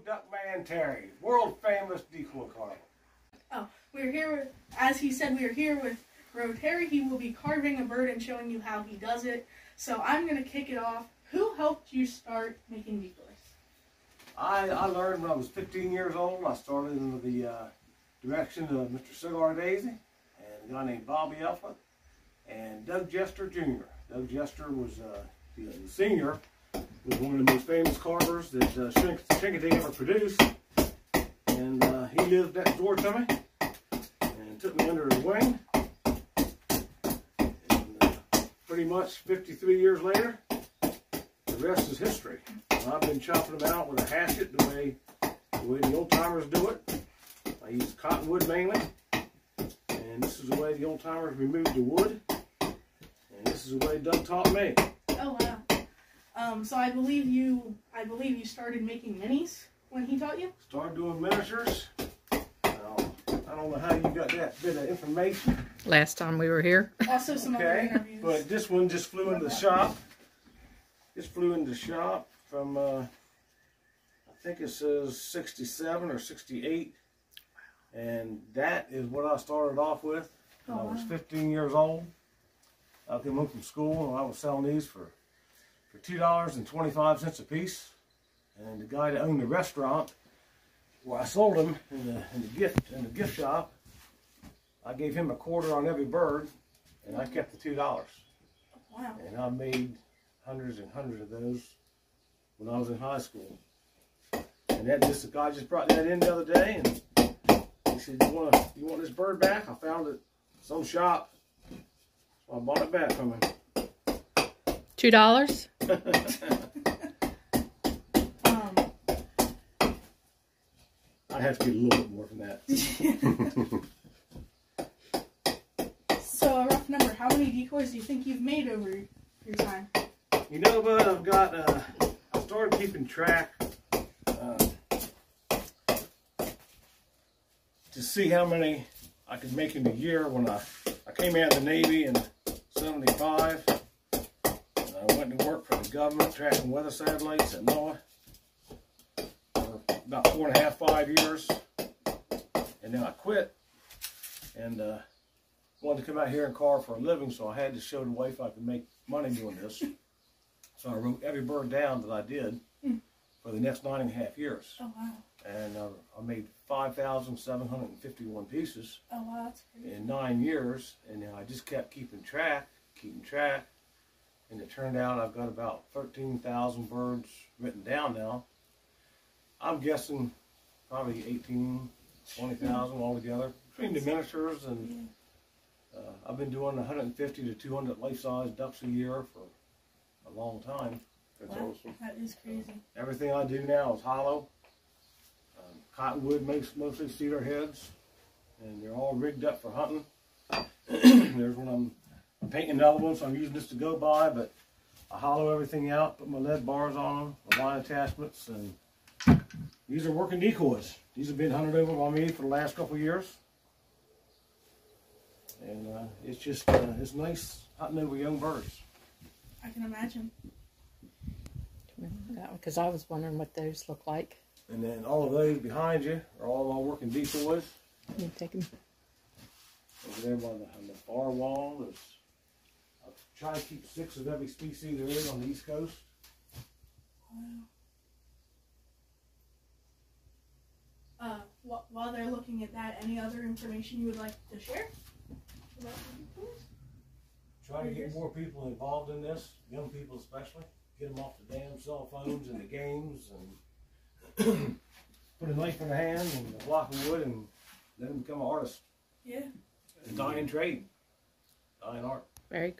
Duckman Terry, world famous decoy carver. Oh, we're here with, as he said, we are here with Roe Terry. He will be carving a bird and showing you how he does it. So I'm going to kick it off. Who helped you start making decoys? I, I learned when I was 15 years old. I started under the uh, direction of Mr. Cigar Daisey and a guy named Bobby Elford and Doug Jester Jr. Doug Jester was uh, the senior, was one of the most famous carvers that uh, ever produced. And uh, he lived next door to me and took me under his wing. And uh, pretty much 53 years later, the rest is history. I've been chopping them out with a hatchet the way the way the old timers do it. I use cottonwood mainly, and this is the way the old timers removed the wood. And this is the way Doug taught me. Oh wow. Um, so I believe you. I believe you started making minis when he taught you. Started doing miniatures. Now, I don't know how you got that bit of information. Last time we were here. Also some other Okay, interviews. but this one just flew into the shop. This flew into the shop from, uh, I think it says 67 or 68. And that is what I started off with when I was Oh, 15 years old. I came home from school and I was selling these for, for $2.25 a piece. And the guy that owned the restaurant where I sold them in the, in the gift in the gift shop, I gave him a quarter on every bird, and I kept the two dollars. wow. And I made hundreds and hundreds of those when I was in high school. And that just the guy just brought that in the other day, and he said, "You want to, you want this bird back?" I found it some shop, so I bought it back from him. Two dollars? Um, I have to get a little bit more from that. so a rough number. How many decoys do you think you've made over your time? You know, bud, I've got, uh, I started keeping track uh, to see how many I could make in a year when I, I came out of the Navy in 75. And I went to work for the government tracking weather satellites at NOAA for about four and a half, five years. And then I quit and uh, wanted to come out here and carve for a living, so I had to show the wife I could make money doing this. So I wrote every bird down that I did for the next nine and a half years. Oh wow. And uh, I made 5,751 pieces Oh wow, in nine years. And then I just kept keeping track, keeping track. And it turned out I've got about 13,000 birds written down now. I'm guessing probably 18, 20,000 altogether between the miniatures and uh, I've been doing 150 to 200 life-size ducks a year for a long time. That's Wow, awesome. that is crazy. Everything I do now is hollow. Um, cottonwood makes mostly cedar heads, and they're all rigged up for hunting. There's one I'm, I'm painting another one, so I'm using this to go by, but I hollow everything out, put my lead bars on them, my line attachments, and these are working decoys. These have been hunted over by me for the last couple years. And uh, it's just, uh, it's nice hunting over young birds. I can imagine. Because I was wondering what those look like. And then all of those behind you are all my working decoys. You take them. Over there by the, on the far wall, there's, I try to keep six of every species there is on the East Coast. Uh, wh- while they're looking at that, any other information you would like to share? about the decoys? Try to get more people involved in this, young people especially. Get them off the damn cell phones and the games and put a knife in their hand and a block of wood and let them become an artist. Yeah. A dying trade. Dying art. Very